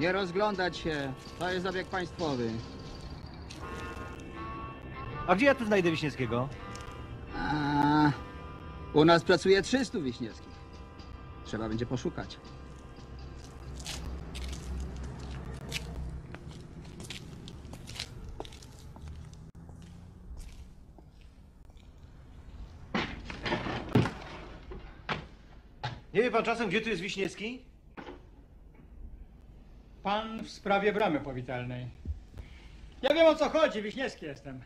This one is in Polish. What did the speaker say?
Nie rozglądać się. To jest obiekt państwowy. A gdzie ja tu znajdę Wiśniewskiego? A, u nas pracuje 300 Wiśniewskich. Trzeba będzie poszukać. Nie wie pan czasem, gdzie tu jest Wiśniewski? Pan w sprawie bramy powitalnej. Ja wiem o co chodzi, Wiśniewski jestem.